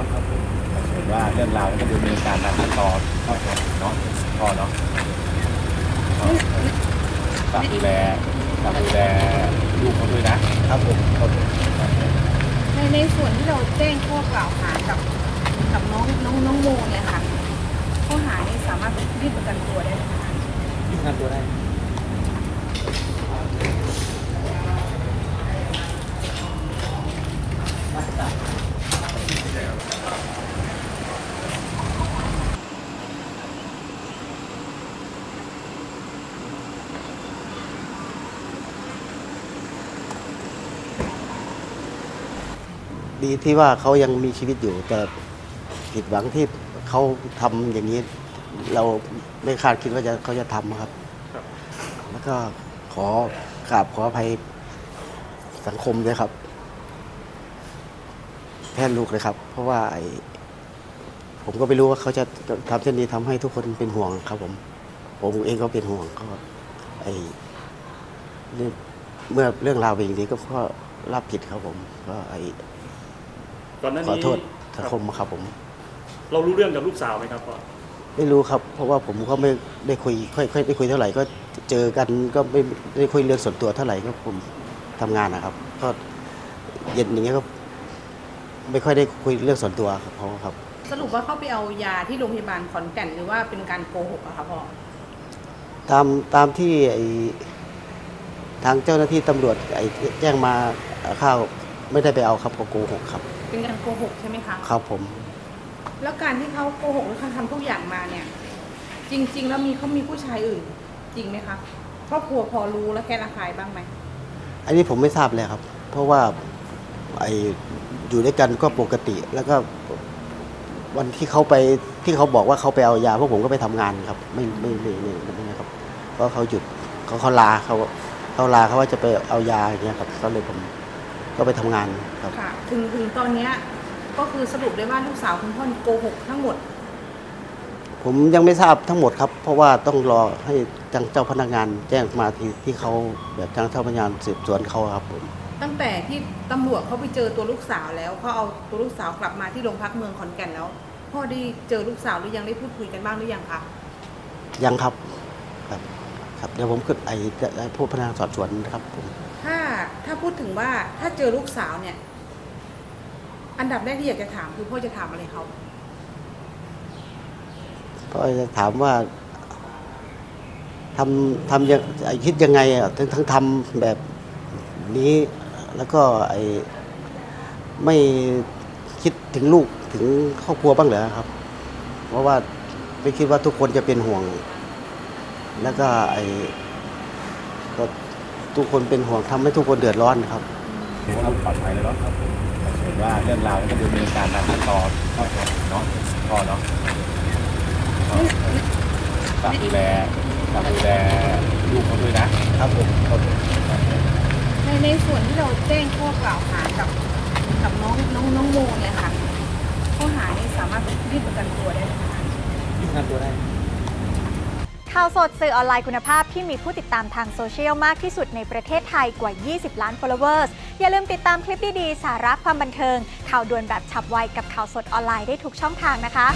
นาะครับว่าเรื่องราวก็ดูมีการตามขั้นตอนครับเนาะพ่อเนาะตับดูแลตับดูแลลูกเขาด้วยนะครับผมในในส่วนที่เราแจ้งข้อกล่าวหากับกับน้องน้องน้องโมเนี่ยค่ะข้อหานี้สามารถรีบประกันตัวได้ไหมคะยื่ประกันตัวได้ ดีที่ว่าเขายังมีชีวิตอยู่ แต่ผิดหวังที่เขาทำอย่างนี้ เราไม่คาดคิดว่าจะเขาจะทำครับ แล้วก็ขอกราบขออภัยสังคมด้วยครับ แทนลูกเลยครับ เพราะว่าไอ้ผมก็ไม่รู้ว่าเขาจะทำเช่นนี้ทำให้ทุกคนเป็นห่วงครับ ผม ผมเองก็เป็นห่วงก็ ไอ้เมื่อเรื่องราวเป็นอย่างนี้ก็ก็รับผิดครับผม ก็ไอ้ ก่อนหน้าขอนี้โทษสังคมครับผม เรารู้เรื่องกับลูกสาวไหมครับพ่อไม่รู้ครับ เพราะว่าผมก็ไม่ได้คุยค่อยค่อยได้คุยเท่าไหร่ก็เจอกันก็ไม่ได้คุยเรื่องส่วนตัวเท่าไหร่ก็ผมทำงานนะครับ ก็เย็นอย่างเงี้ยก็ไม่ค่อยได้คุยเรื่องส่วนตัวครับเพราะครับ สรุปว่าเขาไปเอายาที่โรงพยาบาลขอนแก่นหรือว่าเป็นการโกหกอะคะพ่อตามตามที่ไอ้ทางเจ้าหน้าที่ตำรวจไอ้แจ้งมาข้าวไม่ได้ไปเอาครับเขาโกหกครับ เป็นการโกหกใช่ไหมคะครับผม แล้วการที่เขาโกหกหรือเขาทำทุกอย่างมาเนี่ย จริง ๆ แล้วมีเขามีผู้ชายอื่น จริงไหมคะครอบครัวพอรู้และแก้ระคายบ้างไหมอันนี้ผมไม่ทราบเลยครับ เพราะว่าไออยู่ด้วยกันก็ปกติ แล้วก็วันที่เขาไปที่เขาบอกว่าเขาไปเอายาพวกผมก็ไปทำงานครับ ไม่ไม่ไม่ไม่ไม่ไม่ครับเพราะเขาหยุดเขาเขาลาเขาเขาลาเขาว่าจะไปเอายาอย่างเงี้ยครับก็เลยผม ก็ไปทำงานครับค่ะถึงถึงตอนเนี้ยก็คือสรุปได้ว่าลูกสาวคุณพ่อโกหกทั้งหมด ผมยังไม่ทราบทั้งหมดครับ เพราะว่าต้องรอให้ทางเจ้าพนักงานแจ้งมาที่ที่เขาแบบทางเจ้าพนักงานสืบสวนเขาครับผมตั้งแต่ที่ตำรวจเขาไปเจอตัวลูกสาวแล้วเขาเอาตัวลูกสาวกลับมาที่โรงพักเมืองขอนแก่นแล้ว พ่อได้เจอลูกสาวหรือยังได้พูดคุยกันบ้างหรือยังคะยังครับครับ ครับเดี๋ยวผมขึ้นไอ้ไอ้ผู้พนักงานสอบสวนนะครับผม ถ้าถ้าพูดถึงว่าถ้าเจอลูกสาวเนี่ย อันดับแรกที่อยากจะถามคือพ่อจะถามอะไรเขาก็จะถามว่าทำทำยังไอคิดยังไงอะถึงทั้งทำแบบนี้แล้วก็ไอ้ไม่คิดถึงลูกถึงครอบครัวบ้างเหรอครับ เพราะว่าไม่คิดว่าทุกคนจะเป็นห่วง แล้วก็ไอ้ก็ ทุกคนเป็นห่วงทำให้ทุกคนเดือดร้อนครับถือว่าเราปลอดภัยแล้วเนาะครับเห็นว่าเรื่องราวก็ดำเนินการตามขั้นตอนเนาะพ่อเนาะฝากดูแลฝากดูแลลูกเขาด้วยนะครับผมครับผมในในส่วนที่เราแจ้งข้อกล่าวหากับกับน้องน้องน้องโมเนี่ยค่ะข้อหานี้สามารถรีบประกันตัวได้ไหมคะยื่นประกันตัวได้ ข่าวสดสื่อออนไลน์คุณภาพที่มีผู้ติดตามทางโซเชียลมากที่สุดในประเทศไทยกว่า 20 ล้าน followers อย่าลืมติดตามคลิปดีๆ สาระความบันเทิง ข่าวด่วนแบบฉับไวกับข่าวสดออนไลน์ได้ทุกช่องทางนะคะ